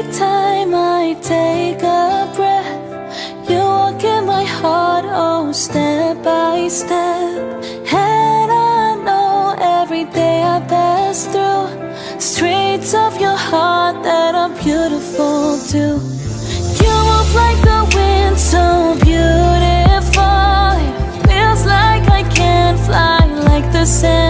Every time I take a breath, you walk in my heart, oh, step by step. And I know every day I pass through streets of your heart that are beautiful too. You move like the wind, so beautiful. Feels like I can fly like the sand.